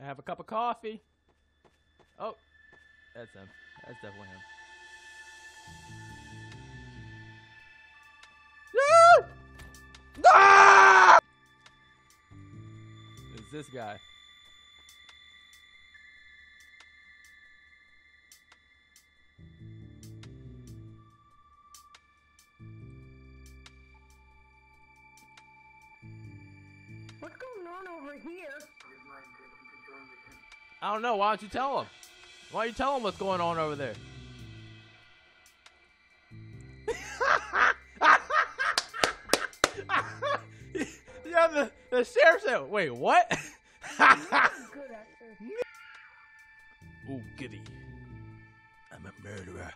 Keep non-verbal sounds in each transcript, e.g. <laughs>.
I have a cup of coffee. Oh, that's him. That's definitely him. Ah! It's this guy. What's going on over here? I don't know. Why don't you tell him? Why don't you tell him what's going on over there? <laughs> yeah, the, the sheriff said, wait, what? <laughs> Ooh, giddy. I'm a murderer.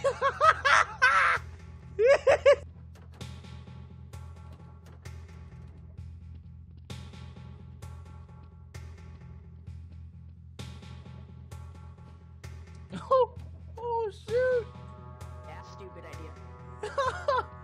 <laughs> oh, oh shoot! Yeah, stupid idea. <laughs>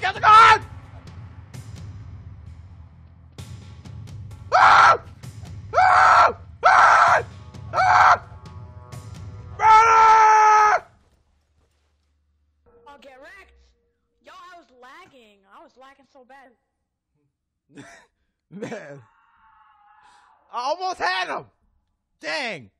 He's the gun! Ah! Ah! Ah! Ah! Brother! I'll get wrecked! Yo, I was lagging. I was lagging so bad. <laughs> Man. I almost had him! Dang!